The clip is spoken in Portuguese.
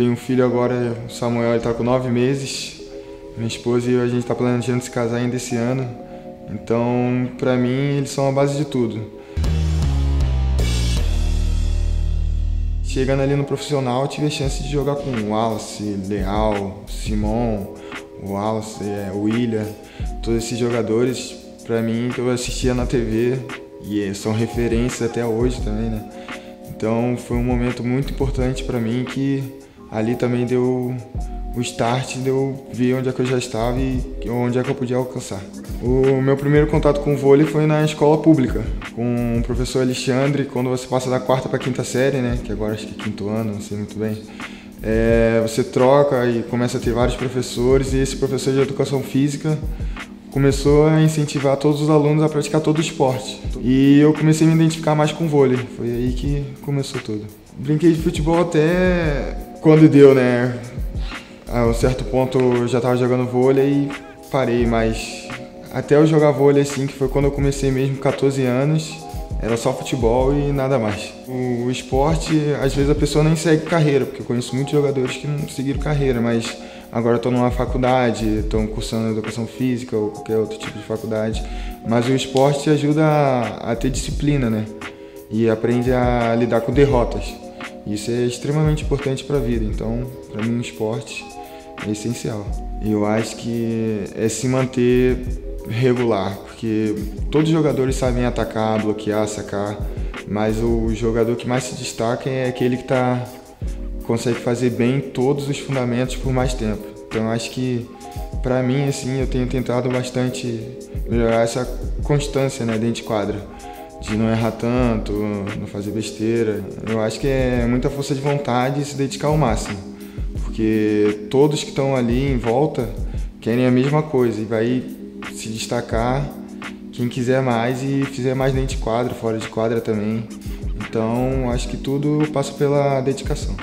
tenho um filho agora, o Samuel, ele tá com nove meses. Minha esposa e a gente está planejando se casar ainda esse ano. Então, para mim, eles são a base de tudo. Chegando ali no profissional, tive a chance de jogar com o Wallace, Leal, Simon, o Wallace, é, o William, todos esses jogadores, para mim, que eu assistia na TV e são referências até hoje também, né? Então foi um momento muito importante para mim que ali também deu o start de eu ver onde é que eu já estava e onde é que eu podia alcançar. O meu primeiro contato com o vôlei foi na escola pública, com o professor Alexandre, quando você passa da quarta para quinta série, né, que agora acho que é quinto ano, não sei muito bem. É, você troca e começa a ter vários professores e esse professor de educação física começou a incentivar todos os alunos a praticar todo o esporte. E eu comecei a me identificar mais com o vôlei, foi aí que começou tudo. Brinquei de futebol até quando deu, né? A um certo ponto eu já estava jogando vôlei e parei, mas até eu jogar vôlei assim, que foi quando eu comecei mesmo, 14 anos, era só futebol e nada mais. O, o esporte, às vezes a pessoa nem segue carreira, porque eu conheço muitos jogadores que não seguiram carreira, mas agora estou numa faculdade, estou cursando educação física ou qualquer outro tipo de faculdade. Mas o esporte ajuda a, a ter disciplina, né? E aprende a lidar com derrotas. Isso é extremamente importante para a vida. Então, para mim, o esporte é essencial. Eu acho que é se manter regular, porque todos os jogadores sabem atacar, bloquear, sacar, mas o jogador que mais se destaca é aquele que tá, consegue fazer bem todos os fundamentos por mais tempo. Então acho que para mim assim eu tenho tentado bastante melhorar essa constância né, dentro de quadra, de não errar tanto, não fazer besteira. Eu acho que é muita força de vontade e se dedicar ao máximo porque todos que estão ali em volta querem a mesma coisa e vai se destacar quem quiser mais e fizer mais dentro de quadra, fora de quadra também. Então, acho que tudo passa pela dedicação.